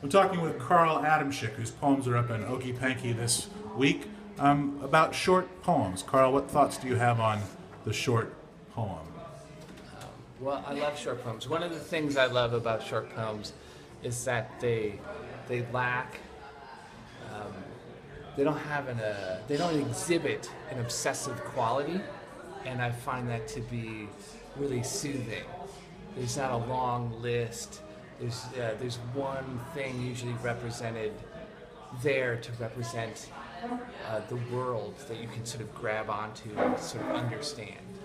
I'm talking with Carl Adamshick, whose poems are up in Okey Panky this week, um, about short poems. Carl, what thoughts do you have on the short poem? Well, I love short poems. One of the things I love about short poems is that they they lack um, they don't have an uh, they don't exhibit an obsessive quality, and I find that to be really soothing. There's not a long list. There's uh, there's one thing usually represented there to represent uh, the world that you can sort of grab onto and sort of understand.